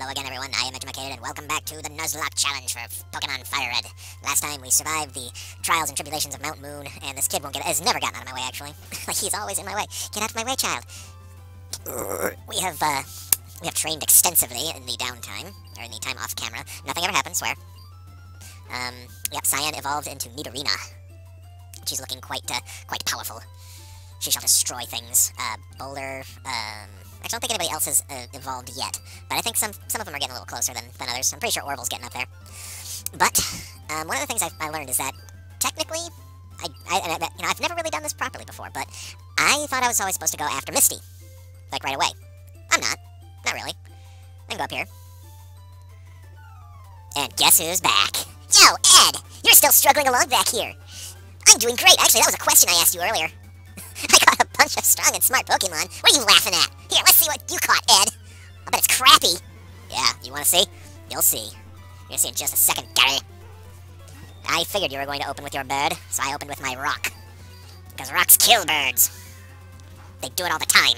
Hello again, everyone. I am Edumacated, and welcome back to the Nuzlocke Challenge for Pokemon Fire Red. Last time, we survived the trials and tribulations of Mount Moon, and this kid won't get has never gotten out of my way, actually. like, he's always in my way. Get out of my way, child. We have, uh, we have trained extensively in the downtime, or in the time off camera. Nothing ever happened, swear. Um, yep, Cyan evolved into Nidorina. She's looking quite, uh, quite powerful. She shall destroy things. Uh, Boulder, um... I don't think anybody else has uh, evolved yet, but I think some some of them are getting a little closer than, than others. I'm pretty sure Orville's getting up there. But um, one of the things I've, I learned is that technically, I, I, you know I've never really done this properly before, but I thought I was always supposed to go after Misty, like right away. I'm not, not really. I can go up here. And guess who's back? Yo, Ed! You're still struggling along back here. I'm doing great. Actually, that was a question I asked you earlier. I got a bunch of strong and smart Pokemon. What are you laughing at? Here, let's see what you caught, Ed. I bet it's crappy. Yeah, you want to see? You'll see. To see in just a second, Gary. I figured you were going to open with your bird, so I opened with my rock. Because rocks kill birds. They do it all the time.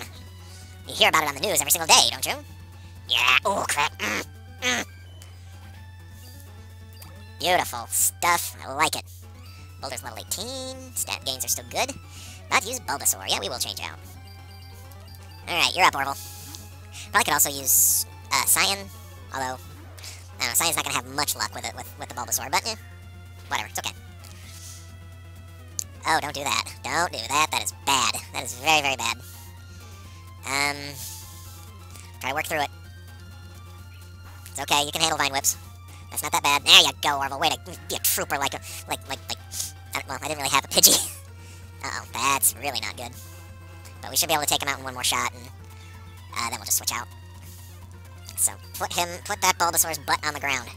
You hear about it on the news every single day, don't you? Yeah, oh crap. Mm, mm. Beautiful stuff. I like it. Boulder's level 18. Stat gains are still good. Not use Bulbasaur. Yeah, we will change out. Alright, you're up, Orville. Probably could also use uh, Cyan, although, I don't know, Cyan's not going to have much luck with it with, with the Bulbasaur, but whatever, it's okay. Oh, don't do that. Don't do that. That is bad. That is very, very bad. Um, try to work through it. It's okay, you can handle Vine Whips. That's not that bad. There you go, Orville. Way to be a trooper like a, like, like, like, I well, I didn't really have a Pidgey. Uh-oh, that's really not good. But we should be able to take him out in one more shot, and uh, then we'll just switch out. So, put him, put that Bulbasaur's butt on the ground.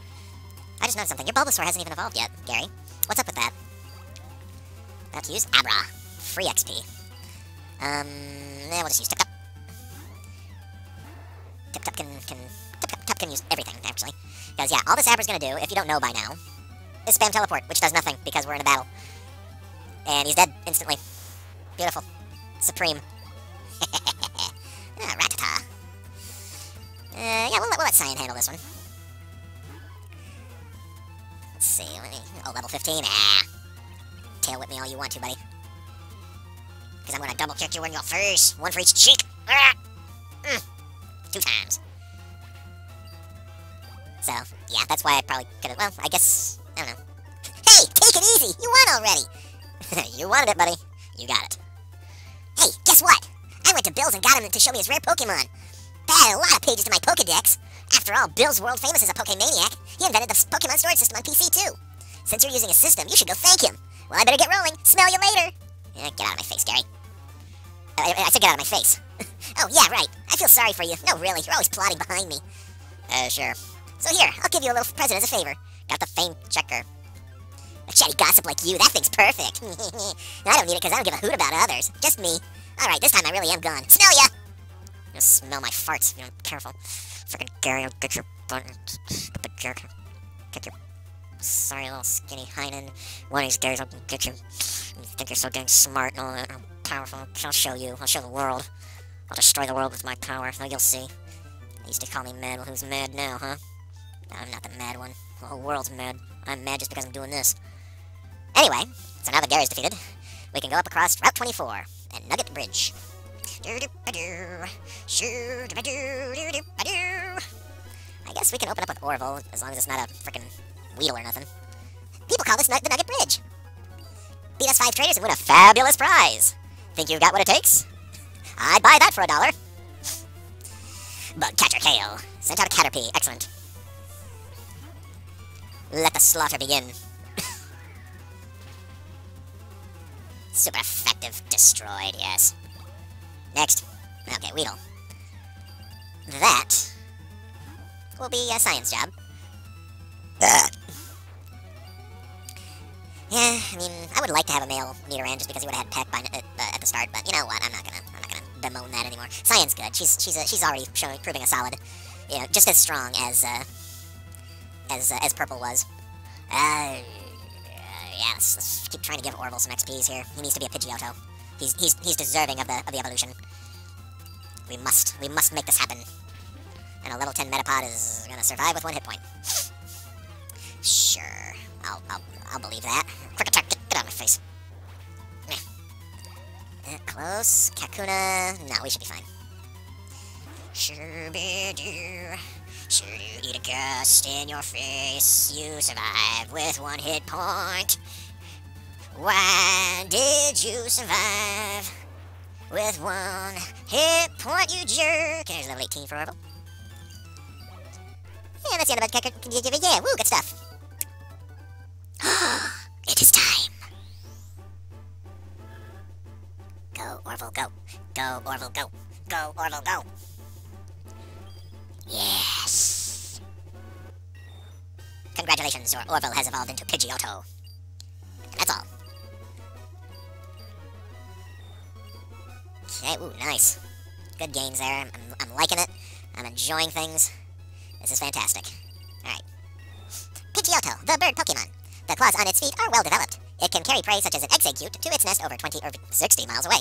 I just noticed something. Your Bulbasaur hasn't even evolved yet, Gary. What's up with that? About to use Abra. Free XP. Um, yeah, we'll just use Tip Top. Tip Top can, can, Tip Top can use everything, actually. Because, yeah, all this Abra's gonna do, if you don't know by now, is spam teleport, which does nothing, because we're in a battle. And he's dead instantly. Beautiful. Supreme. Ah, Rattata. Uh, yeah, we'll, we'll let Cyan handle this one. Let's see, let me... Oh, level 15? Ah. Tail whip me all you want to, buddy. Because I'm going to double kick you in your face. One for each cheek. Ah. Mm. Two times. So, yeah, that's why I probably could have... Well, I guess... I don't know. Hey, take it easy! You won already! you wanted it, buddy. You got it. Hey, guess what? I went to Bill's and got him to show me his rare Pokemon. That added a lot of pages to my Pokedex. After all, Bill's world famous as a Pokemaniac. He invented the Pokemon storage system on PC, too. Since you're using a system, you should go thank him. Well, I better get rolling. Smell you later. Yeah, get out of my face, Gary. I, I, I said get out of my face. oh, yeah, right. I feel sorry for you. No, really. You're always plotting behind me. Uh, sure. So here, I'll give you a little present as a favor. Got the fame checker. A chatty gossip like you, that thing's perfect. I don't need it because I don't give a hoot about others. Just me. Alright, this time I really am gone. Smell ya! You smell my farts. You know, careful. Frickin' Gary, I'll get your butt. Stupid jerk. Get your sorry little skinny Heinen. One of these days I'll get you. You think you're so dang smart and all that. I'm powerful. I'll show you. I'll show the world. I'll destroy the world with my power. Now you'll see. They used to call me mad. Well, who's mad now, huh? I'm not the mad one. The whole world's mad. I'm mad just because I'm doing this. Anyway, so now that Gary's defeated, we can go up across Route 24 and Nugget Bridge. I guess we can open up with Orville, as long as it's not a freaking Weedle or nothing. People call this the Nugget Bridge. Beat us five traders and win a fabulous prize. Think you've got what it takes? I'd buy that for a dollar. Bug Catcher Cale. Sent out a Caterpie. Excellent. Let the slaughter begin. Super effective. Destroyed, yes. Next. Okay, Weedle. That will be a Cyan's job. Ugh. Yeah, I mean, I would like to have a male Nidoran just because he would have had Peck by, uh, uh, at the start, but you know what? I'm not gonna, I'm not gonna bemoan that anymore. Cyan's good. She's, she's, uh, she's already showing, proving a solid, you know, just as strong as, uh, as, uh, as Purple was. Uh, yeah, let's, let's, keep trying to give Orville some XPs here. He needs to be a Pidgeotto. He's he's he's deserving of the of the evolution. We must we must make this happen. And a level 10 Metapod is gonna survive with one hit point. Sure. I'll, I'll, I'll believe that. Quick attack, get, get out of my face. Uh, close. Kakuna. No, we should be fine. Shoo-be-doo. You eat a gust in your face? You survive with one hit point. Why did you survive with one hit point, you jerk? There's level 18 for Orville. Yeah, that's the end of it. Yeah, woo, good stuff. it is time. Go, Orville, go. Go, Orville, go. Go, Orville, go. Yes. Congratulations, your Orville has evolved into Pidgeotto. That's all. Okay, ooh, nice. Good gains there. I'm, I'm liking it. I'm enjoying things. This is fantastic. Alright. Pidgeotto, the bird Pokemon. The claws on its feet are well developed. It can carry prey such as an Exeggcute to its nest over 20 or 60 miles away.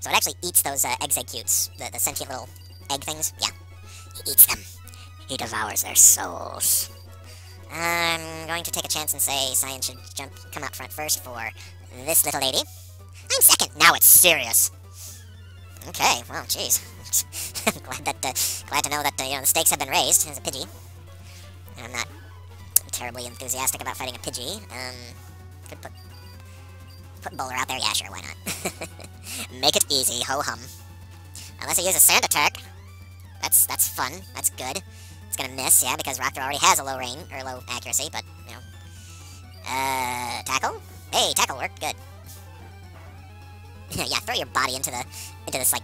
So it actually eats those uh, Exeggcutes, the, the sentient little egg things. Yeah. He eats them. He devours their souls. I'm going to take a chance and say Cyan should jump, come out front first for this little lady. I'm second. Now it's serious. Okay, well, jeez. glad that, uh, glad to know that, uh, you know, the stakes have been raised as a Pidgey. And I'm not terribly enthusiastic about fighting a Pidgey. Um, could put, put Boulder out there? Yeah, sure, why not? Make it easy, ho-hum. Unless he uses Sand Attack. That's, that's fun. That's good. It's gonna miss, yeah, because Raptor already has a low range, or low accuracy, but, you know. Uh, Tackle? Hey, Tackle worked, good. yeah, throw your body into the into this like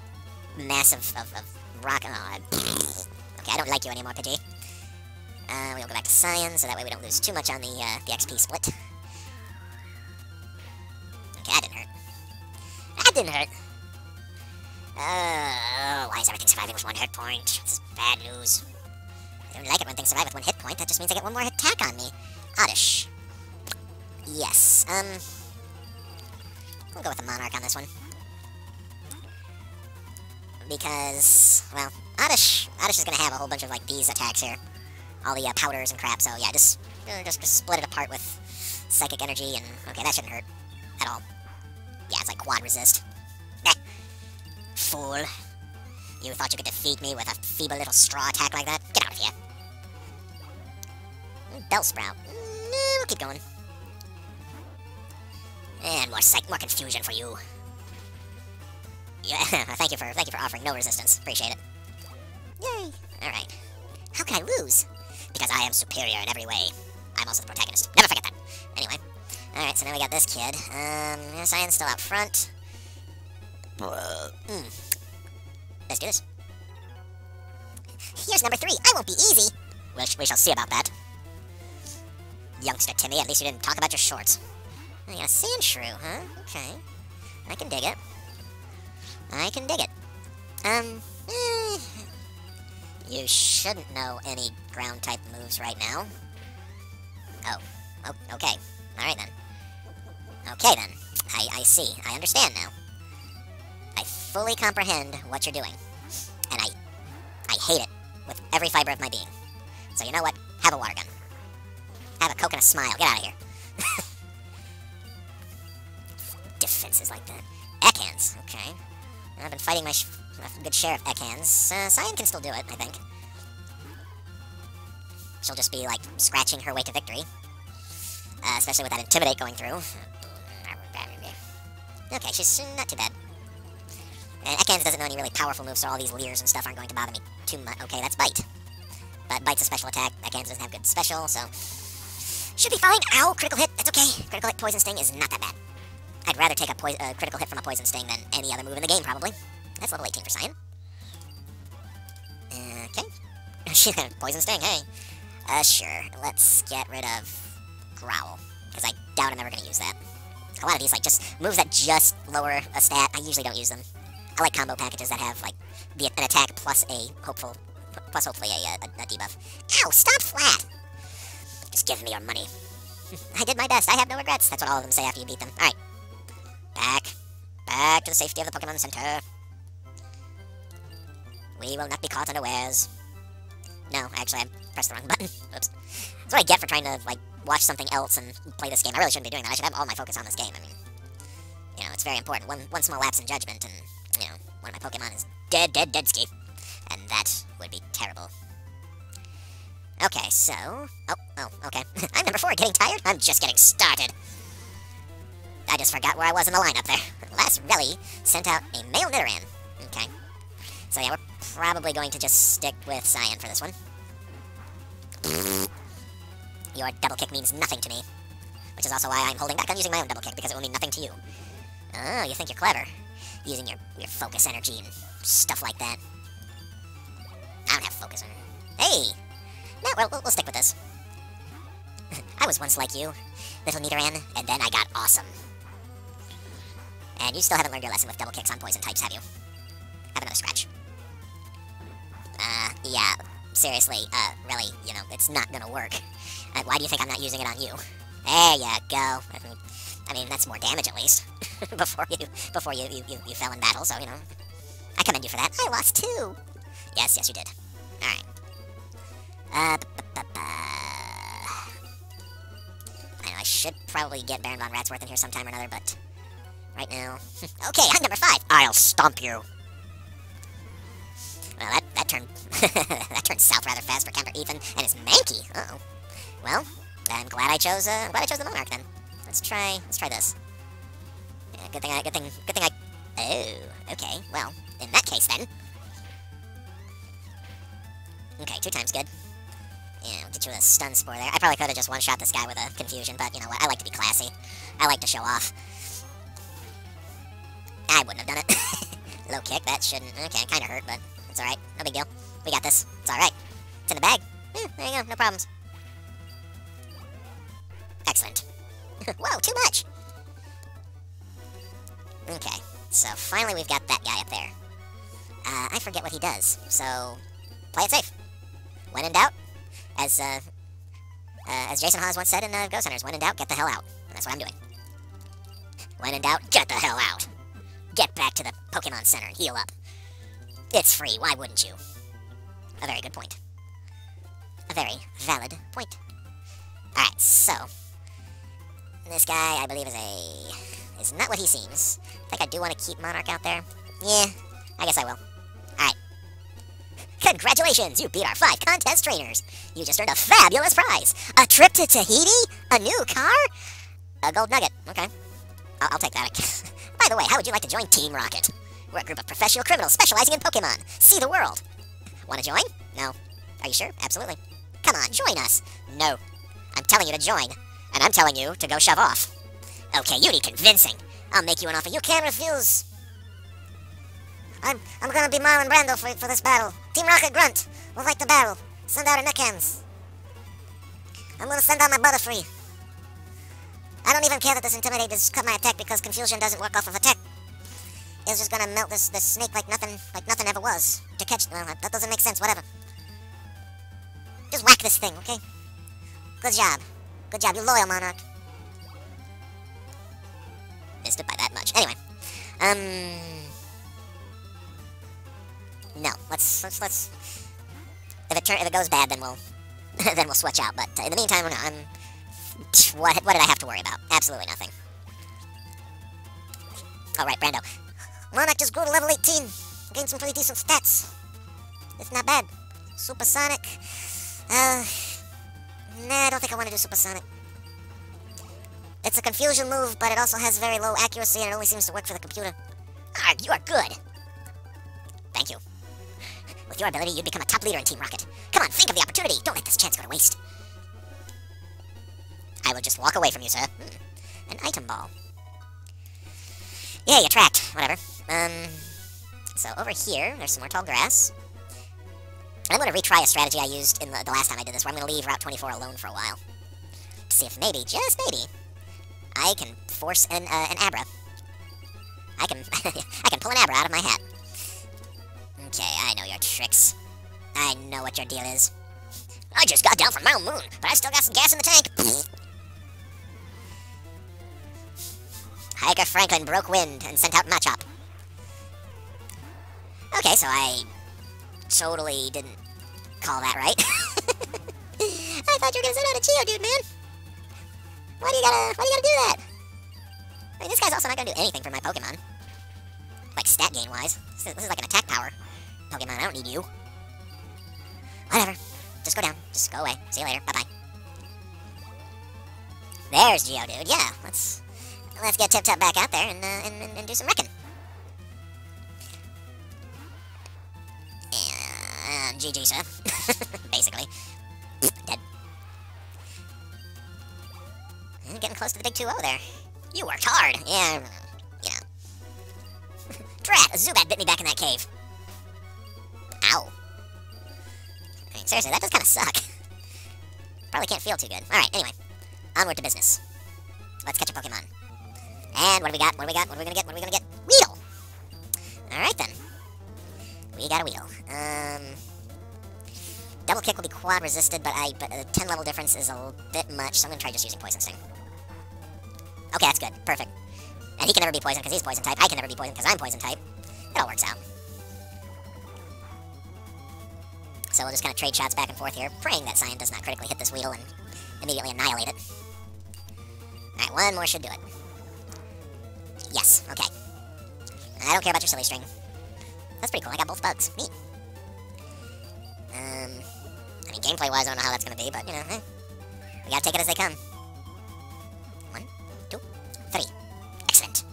massive of, of rock. Oh, okay, I don't like you anymore, Pidgey. Uh, we'll go back to Cyan, so that way we don't lose too much on the uh, the XP split. Didn't hurt. Uh, why is everything surviving with one hit point? This is bad news. I don't like it when things survive with one hit point. That just means I get one more attack on me. Oddish. Yes. Um. We'll go with the Monarch on this one. Because, well, Oddish, Oddish is going to have a whole bunch of, like, these attacks here. All the uh, powders and crap, so yeah, just, uh, just, just split it apart with Psychic Energy, and, okay, that shouldn't hurt at all. Yeah, it's like quad resist. Eh. Fool. You thought you could defeat me with a feeble little straw attack like that? Get out of here. Bellsprout. Mm, we'll keep going. And more psych, more confusion for you. Yeah, thank you for thank you for offering no resistance. Appreciate it. Yay! Alright. How can I lose? Because I am superior in every way. I'm also the protagonist. Never. Alright, so now we got this kid. Um, Cyan's still out front. Mm. Let's do this. Here's number three. I won't be easy. Well, we shall see about that. Youngster Timmy, at least you didn't talk about your shorts. I got a Sandshrew, huh? Okay. I can dig it. I can dig it. Um, eh, You shouldn't know any ground-type moves right now. Oh. Oh, okay. Alright then. Okay then. I, I see. I understand now. I fully comprehend what you're doing. And I... I hate it with every fiber of my being. So you know what? Have a water gun. Have a coke and a smile. Get out of here. Defenses like that. Ekans, okay. I've been fighting my a good share of Ekans. Uh, Cyan can still do it, I think. She'll just be, like, scratching her way to victory. Uh, especially with that Intimidate going through. Okay, she's not too bad. And Ekans doesn't know any really powerful moves, so all these Leers and stuff aren't going to bother me too much. Okay, that's Bite. But Bite's a special attack. Ekans doesn't have good special, so... Should be fine. Ow, critical hit. That's okay. Critical hit Poison Sting is not that bad. I'd rather take a uh, critical hit from a Poison Sting than any other move in the game, probably. That's level 18 for Cyan. Okay. Poison Sting, hey. Uh, sure. Let's get rid of Growl. Because I doubt I'm ever going to use that. A lot of these, like, just moves that just lower a stat, I usually don't use them. I like combo packages that have, like, the, an attack plus a hopeful, plus hopefully a, a, a debuff. Ow, stop flat! Just give me your money. I did my best, I have no regrets. That's what all of them say after you beat them. Alright. Back. Back to the safety of the Pokemon Center. We will not be caught unawares. No, actually, I pressed the wrong button. Oops. That's what I get for trying to, like, watch something else and play this game. I really shouldn't be doing that. I should have all my focus on this game. I mean, you know, it's very important. One, one small lapse in judgment, and, you know, one of my Pokemon is dead, dead, dead ski. And that would be terrible. Okay, so... Oh, oh, okay. I'm number four, getting tired? I'm just getting started. I just forgot where I was in the lineup there. Lass Reli sent out a male Nidoran. Okay. So yeah, we're probably going to just stick with Cyan for this one. Your double kick means nothing to me. Which is also why I'm holding back on using my own double kick, because it will mean nothing to you. Oh, you think you're clever. Using your, your focus energy and stuff like that. I don't have focus energy. Hey! No, we'll, we'll, we'll stick with this. I was once like you, little Nidoran, and then I got awesome. And you still haven't learned your lesson with double kicks on poison types, have you? Have another scratch. Uh, yeah, seriously, uh, really, you know, it's not gonna work. Uh, why do you think I'm not using it on you? There you go. I mean, that's more damage at least. before you, before you, you, you, you fell in battle, so, you know. I commend you for that. I lost two. Yes, yes, you did. Alright. Uh, I know, I should probably get Baron von Ratsworth in here sometime or another, but right now... okay, I'm number five! I'll stomp you! Well, that, that turned that turned south rather fast for Camper Ethan and his Mankey. Uh oh. Well, I'm glad I chose. Uh, I'm glad I chose the Monarch then. Let's try. Let's try this. Yeah, good thing. I. Good thing. Good thing I. Oh. Okay. Well, in that case then. Okay, two times good. Yeah, get you a stun spore there. I probably could have just one-shot this guy with a confusion, but you know what? I like to be classy. I like to show off. I wouldn't have done it. Low kick, that shouldn't... Okay, kind of hurt, but it's alright. No big deal. We got this. It's alright. It's in the bag. Yeah, there you go. No problems. Excellent. Whoa, too much! Okay, so finally we've got that guy up there. Uh, I forget what he does, so play it safe. When in doubt, as uh, uh, as Jason Hawes once said in uh, Ghost Hunters, when in doubt, get the hell out. And that's what I'm doing. When in doubt, get the hell out. Get back to the Pokemon Center and heal up. It's free, why wouldn't you? A very good point. A very valid point. Alright, so... This guy, I believe, is a... is not what he seems. I think I do want to keep Monarch out there. Yeah, I guess I will. Alright. Congratulations! You beat our five contest trainers! You just earned a fabulous prize! A trip to Tahiti? A new car? A gold nugget. Okay. I'll, I'll take that. By the way, how would you like to join Team Rocket? We're a group of professional criminals specializing in Pokemon. See the world. Want to join? No. Are you sure? Absolutely. Come on, join us. No. I'm telling you to join, and I'm telling you to go shove off. Okay, you need convincing. I'll make you an offer you can't refuse. I'm I'm gonna be Marlon Brando for, for this battle. Team Rocket Grunt will fight the battle. Send out our Ekans. I'm gonna send out my Butterfree. I don't even care that this Intimidate just cut my attack because Confusion doesn't work off of attack. It's just gonna melt this, this snake like nothing like nothing ever was. To catch well, that doesn't make sense, whatever. Just whack this thing, okay? Good job. Good job, you loyal monarch. Missed it by that much. Anyway. Um No, let's let's let's if it turn if it goes bad then we'll then we'll switch out. But in the meantime I'm what what did I have to worry about? Absolutely nothing. Alright, Brando. Monarch just grew to level 18. Gained some pretty decent stats. It's not bad. Supersonic. Uh, nah, I don't think I want to do Supersonic. It's a confusion move, but it also has very low accuracy and it only seems to work for the computer. Ah, you are good. Thank you. With your ability, you'd become a top leader in Team Rocket. Come on, think of the opportunity. Don't let this chance go to waste. I will just walk away from you, sir. Hmm. An item ball. Yeah, you tracked. Whatever. Um, so over here, there's some more tall grass. I'm going to retry a strategy I used in the, the last time I did this, where I'm going to leave Route 24 alone for a while. To see if maybe, just maybe, I can force an, uh, an Abra. I can, I can pull an Abra out of my hat. Okay, I know your tricks. I know what your deal is. I just got down from Mount Moon, but I still got some gas in the tank. Hiker Franklin broke wind and sent out Machop. Okay, so I totally didn't call that right. I thought you were gonna send out a Geodude, man. Why do you gotta, why do you gotta do that? I mean, this guy's also not gonna do anything for my Pokemon. Like, stat gain-wise. This, this is like an attack power Pokemon. I don't need you. Whatever. Just go down. Just go away. See you later. Bye-bye. There's Geodude. Yeah, let's let's get Tip Top back out there and, uh, and, and, and do some wrecking. GG, sir. Basically. Dead. Getting close to the big 2-0 there. You worked hard. Yeah, you know. Drat! A Zubat bit me back in that cave. Ow. I seriously, that does kind of suck. Probably can't feel too good. Alright, anyway. Onward to business. Let's catch a Pokemon. And what do we got? What do we got? What are we gonna get? What are we gonna get? Weedle! Alright then. We got a Weedle. Um... Double kick will be quad resisted, but I but a 10 level difference is a bit much, so I'm gonna try just using Poison Sting. Okay, that's good. Perfect. And he can never be poison because he's poison type. I can never be poison because I'm poison type. It all works out. So we'll just kind of trade shots back and forth here, praying that Cyan does not critically hit this Weedle and immediately annihilate it. Alright, one more should do it. Yes, okay. I don't care about your silly string. That's pretty cool, I got both bugs. Neat. Um, I mean, gameplay-wise, I don't know how that's gonna be, but, you know, eh. We gotta take it as they come. One, two, three. Excellent.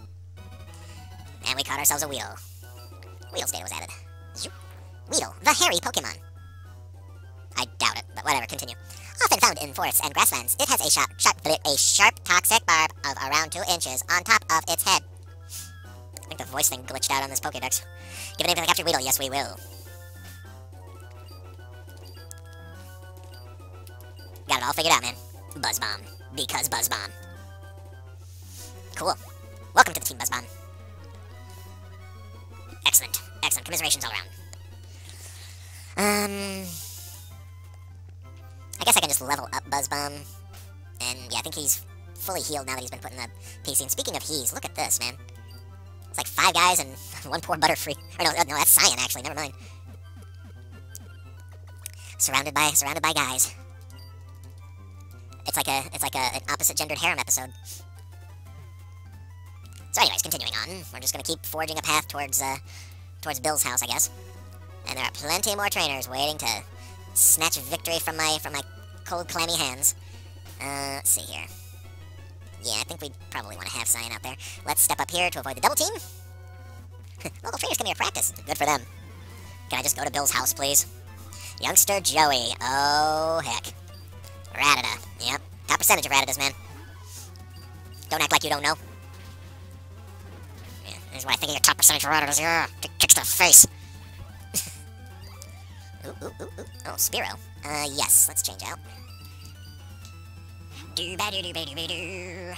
And we caught ourselves a Weedle. Weedle's data was added. Zoop. Weedle, the hairy Pokemon. I doubt it, but whatever, continue. Often found in forests and grasslands, it has a sharp, sharp, a sharp toxic barb of around 2 inches on top of its head. I think the voice thing glitched out on this Pokedex. Give a name to the captured Weedle, yes we will. Got it all figured out, man. Buzz Bomb. Because Buzz Bomb. Cool. Welcome to the team, Buzz Bomb. Excellent. Excellent. Commiserations all around. Um... I guess I can just level up Buzz Bomb. And yeah, I think he's fully healed now that he's been put in the PC. And speaking of he's, look at this, man. It's like five guys and one poor Butterfree. Or no, no, that's Cyan, actually. Never mind. Surrounded by, surrounded by guys. It's like a, it's like a, an opposite gendered harem episode. So anyways, continuing on. We're just gonna keep forging a path towards, uh, towards Bill's house, I guess. And there are plenty more trainers waiting to snatch victory from my, from my cold, clammy hands. Uh, let's see here. Yeah, I think we probably want to have Cyan out there. Let's step up here to avoid the double team. Local trainers come here to practice. Good for them. Can I just go to Bill's house, please? Youngster Joey. Oh, heck. Rattata. Yep. Top percentage of Rattatas, man. Don't act like you don't know. Yeah, here's what I think your top percentage of Rattatas. Yeah, kicks the face. ooh, ooh, ooh, ooh. Oh, Spearow. Uh, yes. Let's change out. Do ba do do ba do ba do.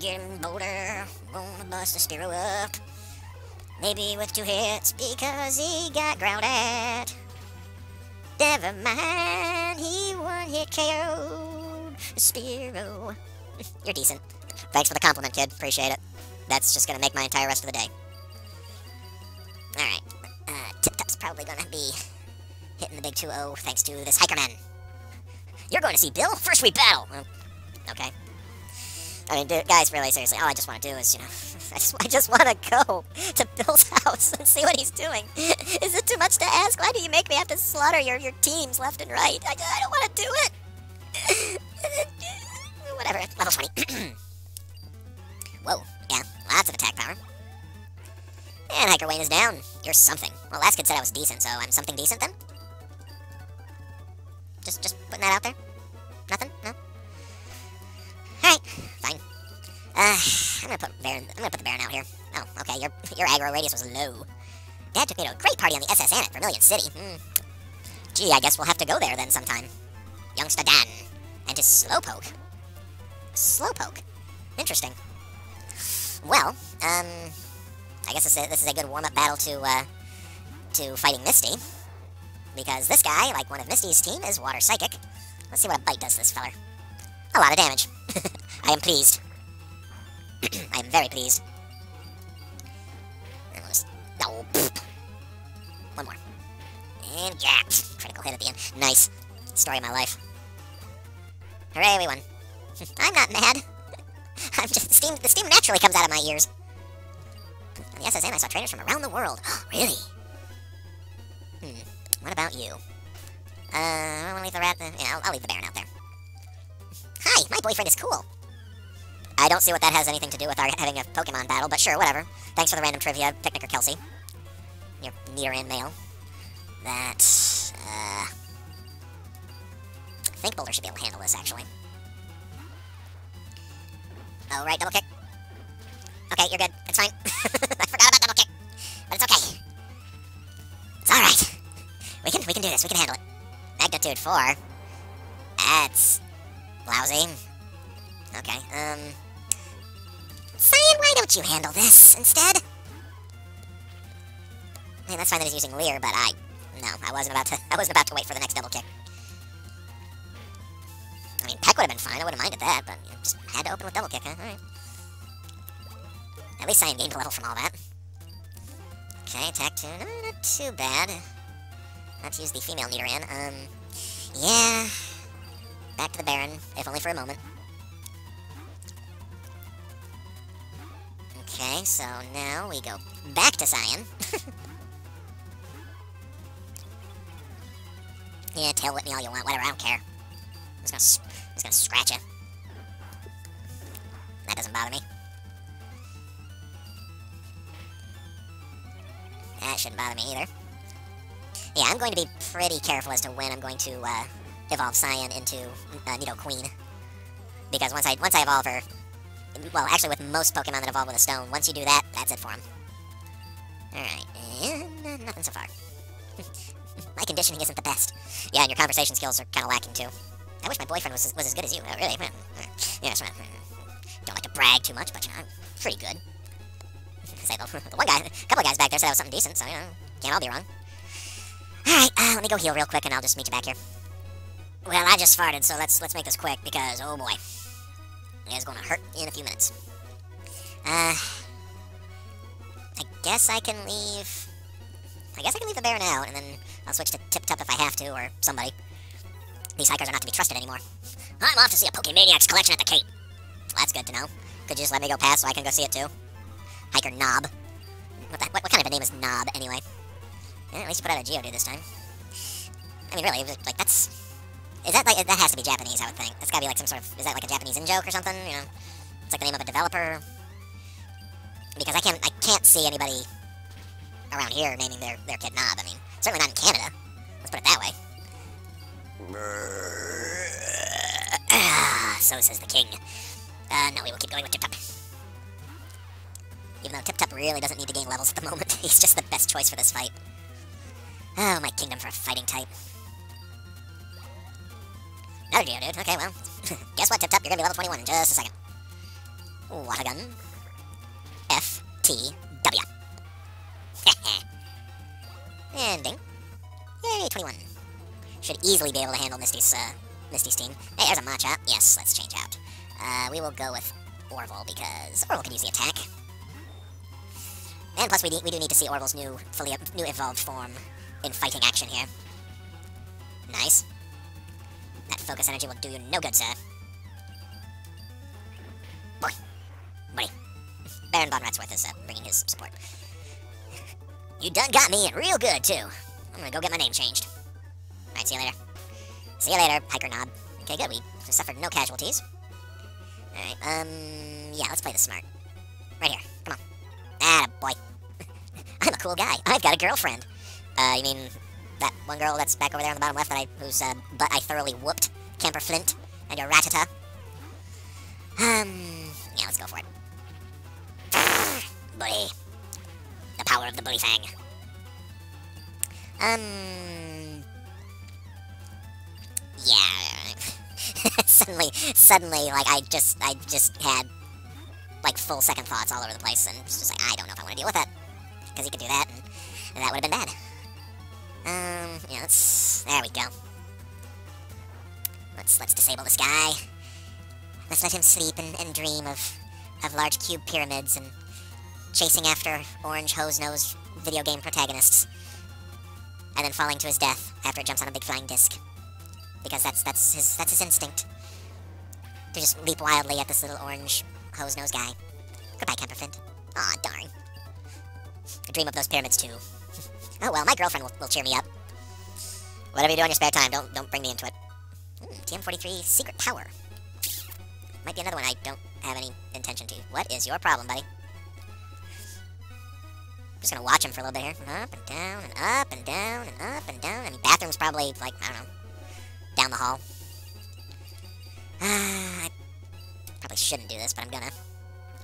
Getting bolder. Gonna bust a Spearow up. Maybe with two hits because he got grounded. Never mind, hit KO'd Spearow. You're decent. Thanks for the compliment, kid. Appreciate it. That's just gonna make my entire rest of the day. Alright. Uh, Tip Top's probably gonna be hitting the big 2-0 thanks to this Hikerman. You're going to see Bill? First we battle! Okay. I mean, dude, guys, really, seriously, all I just want to do is, you know, I just, I just want to go to Bill's house and see what he's doing. Is it too much to ask? Why do you make me have to slaughter your, your teams left and right? I, I don't want to do it. Whatever, level 20. Whoa, yeah, lots of attack power. And Hiker Wayne is down. You're something. Well, last kid said I was decent, so I'm something decent then? Just, just putting that out there? Nothing? No? Alright. Uh, I'm gonna put Baron, I'm gonna put the Baron out here. Oh, okay, your, your aggro radius was low. Dad took me to a great party on the SS Annet, Vermilion City. Hmm. Gee, I guess we'll have to go there then sometime. Youngster Dan. And his Slowpoke. Slowpoke. Interesting. Well, um, I guess this is, this is a good warm-up battle to, uh, to fighting Misty. Because this guy, like one of Misty's team, is Water Psychic. Let's see what a bite does this feller. A lot of damage. I am pleased. I am very pleased. Oh, One more. And yeah, critical hit at the end. Nice. Story of my life. Hooray, we won. I'm not mad. I'm just the steam. The steam naturally comes out of my ears. On the SS Anne, I saw traders from around the world. really? Hmm. What about you? Uh, I want to leave the rat. Yeah, I'll, I'll leave the Baron out there. Hi, my boyfriend is cool. I don't see what that has anything to do with our having a Pokemon battle, but sure, whatever. Thanks for the random trivia, Picnicker Kelsey. Your near-in mail. That, uh... I think Boulder should be able to handle this, actually. Oh, right, double kick. Okay, you're good. It's fine. I forgot about double kick. But it's okay. It's alright. We can, we can do this. We can handle it. Magnitude 4. That's... lousy. Okay, um... Why don't you handle this instead? I mean, that's fine that he's using Leer, but I... No, I wasn't about to... I wasn't about to wait for the next double kick. I mean, Peck would have been fine. I would have minded that, but you know, just had to open with double kick, huh? Alright. At least Cyan gained a level from all that. Okay, attack 2. No, not too bad. Not to use the female Nidoran. Um, yeah. Back to the Baron, if only for a moment. Okay, so now we go back to Cyan. yeah, tail whip me all you want, whatever, I don't care. I'm just gonna, just gonna scratch you. That doesn't bother me. That shouldn't bother me either. Yeah, I'm going to be pretty careful as to when I'm going to uh, evolve Cyan into uh, Nidoqueen. Because once I once I evolve her, well, actually with most Pokemon that evolve with a stone, once you do that, that's it for them. Alright, and uh, nothing so far. my conditioning isn't the best. Yeah, and your conversation skills are kind of lacking too. I wish my boyfriend was as, was as good as you. Oh, really? Uh, yeah, that's right. Don't like to brag too much, but you know, I'm pretty good. Say the, the one guy, a couple of guys back there said I was something decent, so you know, can't all be wrong. Alright, uh, let me go heal real quick and I'll just meet you back here. Well, I just farted, so let's let's make this quick because oh boy. It's gonna hurt in a few minutes. Uh I guess I can leave I guess I can leave the Baron out and then I'll switch to Tip Tup if I have to, or somebody. These hikers are not to be trusted anymore. I'm off to see a Pokemaniacs collection at the Cape. That's good to know. Could you just let me go past so I can go see it too? Hiker Nob. What, the, what, what kind of a name is Nob, anyway? Yeah, at least you put out a Geodude this time. I mean, really, like, that's... Is that, like, that has to be Japanese, I would think. That's gotta be, like, some sort of... Is that, like, a Japanese in-joke or something, you know? It's like the name of a developer. Because I can't, I can't see anybody around here naming their, their kid Nob. I mean, certainly not in Canada. Let's put it that way. so says the king. Uh, no, we will keep going with Tip Tup. Even though Tip Tup really doesn't need to gain levels at the moment, he's just the best choice for this fight. Oh, my kingdom for a fighting type. Another dude. Okay, well. Guess what, Tip Tup? You're gonna be level 21 in just a second. Water gun. F T W. and ding. Yay, 21. Should easily be able to handle Misty's, uh, Misty's team. Hey, there's a Machop. Yes, let's change out. Uh, we will go with Orville, because Orville can use the attack. And plus, we, we do need to see Orville's new, fully new evolved form in fighting action here. Nice. Focus energy will do you no good, sir. Boy. Buddy. Baron Von Ratsworth is uh, bringing his support. you done got me in real good, too. I'm gonna go get my name changed. Alright, see you later. See you later, Hiker Nob. Okay, good. We suffered no casualties. Alright, um... Yeah, let's play the smart. Right here. Come on. Ah, boy. I'm a cool guy. I've got a girlfriend. Uh, you mean that one girl that's back over there on the bottom left that I, whose uh, butt I thoroughly whooped? Camper Flint and your Rattata? Um, yeah, let's go for it. Bully. The power of the Bully Fang. Um, yeah. suddenly, suddenly, like, I just, I just had, like, full second thoughts all over the place, and just like, I don't know if I want to deal with that. Because he could do that, and, and that would have been bad. Um, yeah, let's, there we go. Let's, let's disable this guy. Let's let him sleep and, and dream of, of large cube pyramids and chasing after orange hose-nosed video game protagonists. and then falling to his death after it jumps on a big flying disc. Because that's that's his that's his instinct. To just leap wildly at this little orange hose nose guy. Goodbye, Camper Flint. Aw, darn. I dream of those pyramids too. oh well, my girlfriend will, will cheer me up. Whatever you do in your spare time, don't don't bring me into it. Hmm, TM43 Secret Power. Might be another one I don't have any intention to. What is your problem, buddy? just gonna watch him for a little bit here. Up and down and up and down and up and down. I mean, bathroom's probably, like, I don't know, down the hall. I probably shouldn't do this, but I'm gonna.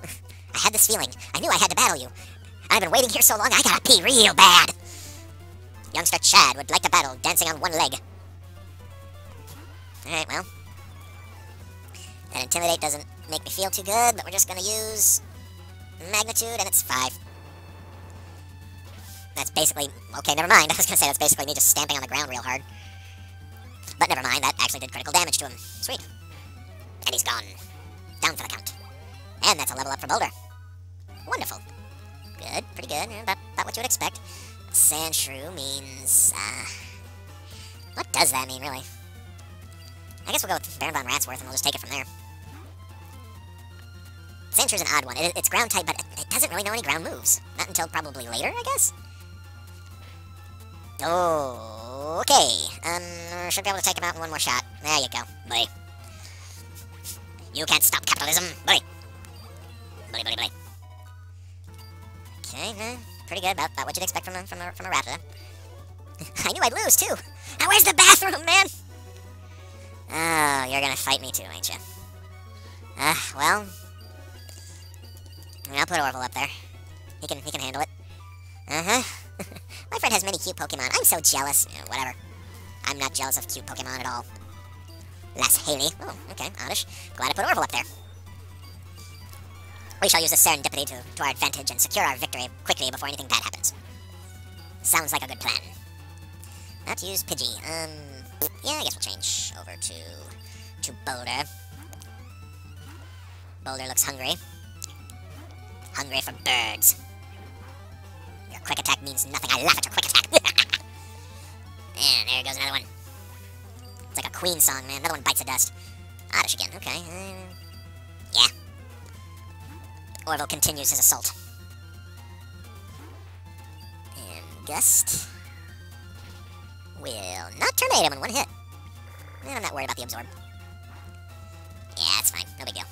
I had this feeling. I knew I had to battle you. I've been waiting here so long, I gotta pee real bad. Youngster Chad would like to battle, dancing on one leg. Alright, well. That Intimidate doesn't make me feel too good, but we're just gonna use Magnitude, and it's 5. That's basically... Okay, never mind. I was gonna say that's basically me just stamping on the ground real hard. But never mind, that actually did critical damage to him. Sweet. And he's gone. Down for the count. And that's a level up for Boulder. Wonderful. Good, pretty good. About, about what you would expect. Sandshrew means, uh... What does that mean, really? I guess we'll go with Baron von Ratsworth and we'll just take it from there. Sandshrew's an odd one. It, it's ground type, but it, it doesn't really know any ground moves. Not until probably later, I guess? Oh, okay. Um, should be able to take him out in one more shot. There you go, buddy. You can't stop capitalism, buddy. Buddy, buddy, buddy. Okay, pretty good. About, about what you'd expect from a, from a, from a raptor. I knew I'd lose, too. Now, where's the bathroom, man? Oh, you're gonna fight me too, ain't you? Ah, uh, well... I'll put Orville up there. He can, he can handle it. Uh-huh. My friend has many cute Pokemon. I'm so jealous. Yeah, whatever. I'm not jealous of cute Pokemon at all. Lass Haley. Oh, okay, oddish. Glad I put Orville up there. We shall use this serendipity to, to our advantage and secure our victory quickly before anything bad happens. Sounds like a good plan. Not use Pidgey. Um, yeah, I guess we'll change over to, to Boulder. Boulder looks hungry. Hungry for birds. Your quick attack means nothing. I laugh at your quick attack. and there goes another one. It's like a Queen song, man. Another one bites the dust. Oddish again. Okay. Uh, yeah. Orville continues his assault. And Gust will not terminate him in one hit. And I'm not worried about the absorb. Yeah, it's fine. No big deal.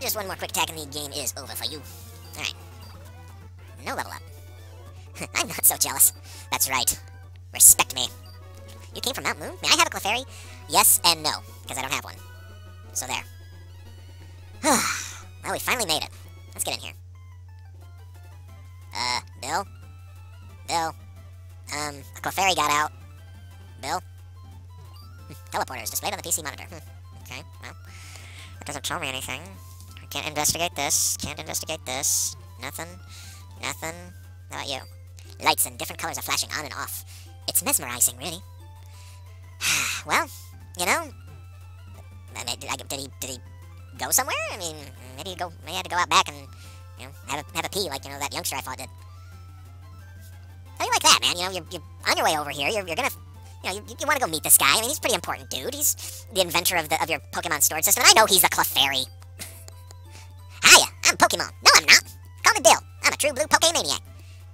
Just one more quick attack and the game is over for you. Alright. No level up. I'm not so jealous. That's right. Respect me. You came from Mount Moon? May I have a Clefairy? Yes and no, because I don't have one. So there. well, we finally made it. Let's get in here. Uh, Bill? Bill? Um, a Clefairy got out. Bill? Teleporter is displayed on the PC monitor. Hmm. Okay, well, that doesn't tell me anything. I can't investigate this, can't investigate this. Nothing. Nothing. How about you? Lights in different colors are flashing on and off. It's mesmerizing, really. well, you know, I mean, did, I, did, he did he go somewhere? I mean, maybe he go maybe he had to go out back and you know have a have a pee like you know that youngster I fought did. Do you like that, man? You know, you're, you're on your way over here. You're, you're gonna, you know, you, you want to go meet this guy. I mean, he's a pretty important dude. He's the inventor of the of your Pokemon storage system. And I know he's a Clefairy. Hiya, I'm Pokemon. No, I'm not. Call me Bill. I'm a true blue Pokemaniac.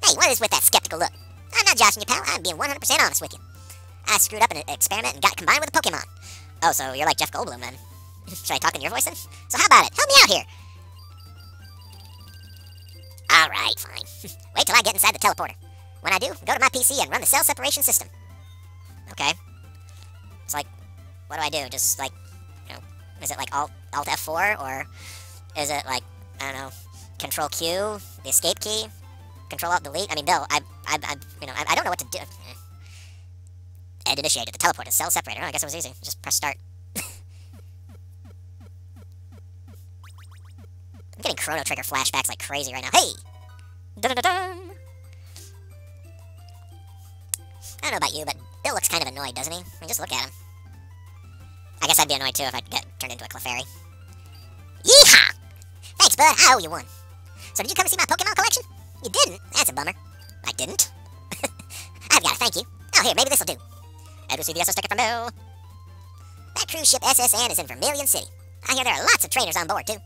Hey, what is with that skeptical look? I'm not joshing you, pal. I'm being 100% honest with you. I screwed up an experiment and got combined with a Pokemon. Oh, so you're like Jeff Goldblum, then. Should I talk in your voice, then? So how about it? Help me out here. Alright, fine. Wait till I get inside the teleporter. When I do, go to my PC and run the cell separation system. Okay. It's like, what do I do? Just like, you know, is it like Alt, Alt F4? Or is it like, I don't know, Control Q, the escape key, Control Alt Delete. I mean, no, I, I, I you know, I, I don't know what to do. Eh. Ed initiated the teleport teleporter cell separator. Oh, I guess it was easy. Just press start. I'm getting Chrono Trigger flashbacks like crazy right now. Hey! Dun -dun -dun I don't know about you, but Bill looks kind of annoyed, doesn't he? I mean, just look at him. I guess I'd be annoyed too if I get turned into a Clefairy. Yeehaw! Thanks, bud. I owe you one. So did you come to see my Pokemon collection? You didn't? That's a bummer. I didn't. I've got it, thank you. Oh, here, maybe this'll do. Ever see the SS ticket from Bill? That cruise ship SS Anne is in Vermilion City. I hear there are lots of trainers on board, too.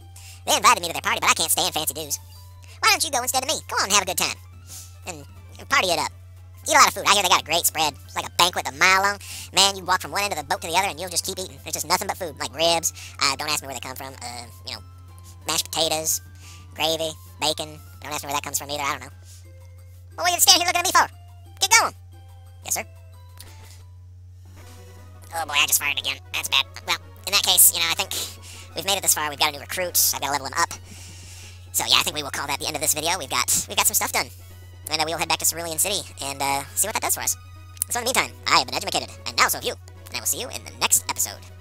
They invited me to their party, but I can't stand fancy dues. Why don't you go instead of me? Go on and have a good time. And party it up. Eat a lot of food. I hear they got a great spread. It's like a banquet a mile long. Man, you walk from one end of the boat to the other and you'll just keep eating. There's just nothing but food, like ribs. Uh, don't ask me where they come from. Uh, you know, mashed potatoes, gravy, bacon. Don't ask me where that comes from either. I don't know. Well, what are you standing here looking at me for? Get going. Yes, sir. Oh boy, I just fired again. That's bad. Well, in that case, you know, I think we've made it this far. We've got a new recruit. I've got to level him up. So yeah, I think we will call that the end of this video. We've got we've got some stuff done. And uh, we will head back to Cerulean City and uh, see what that does for us. So in the meantime, I have been educated, and now so have you. And I will see you in the next episode.